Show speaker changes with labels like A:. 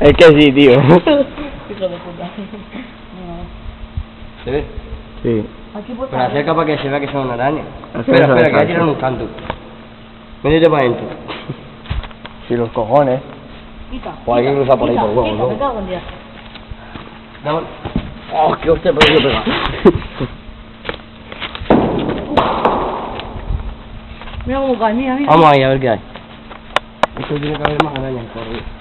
A: Es que sí, tío.
B: Hijo de puta.
C: ¿Se ve?
A: Sí.
B: Aquí por
C: Pero acerca para que se vea que son una araña. Espera, espera, que voy a un canto. Métete para adentro.
A: Sí, los cojones.
B: Quita.
C: O alguien cruza por ahí por huevo, ¿no?
B: Me cago en
C: Dame. ¡Oh, qué hostia, pero yo pega!
B: Mira cómo cae, mira, mira.
C: Vamos ahí a ver qué hay. Esto tiene que haber más arañas por ahí.